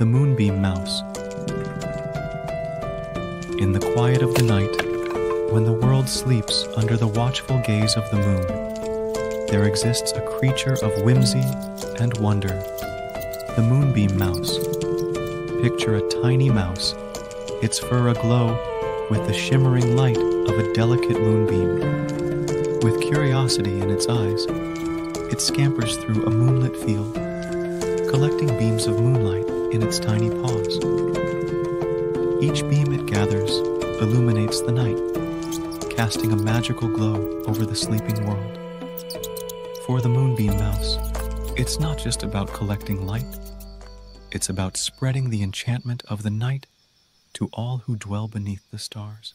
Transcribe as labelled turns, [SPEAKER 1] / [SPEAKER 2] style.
[SPEAKER 1] The Moonbeam Mouse. In the quiet of the night, when the world sleeps under the watchful gaze of the moon, there exists a creature of whimsy and wonder, the Moonbeam Mouse. Picture a tiny mouse, its fur aglow with the shimmering light of a delicate moonbeam. With curiosity in its eyes, it scampers through a moonlit field, collecting beams of moonlight in its tiny paws. Each beam it gathers illuminates the night, casting a magical glow over the sleeping world. For the Moonbeam Mouse, it's not just about collecting light, it's about spreading the enchantment of the night to all who dwell beneath the stars.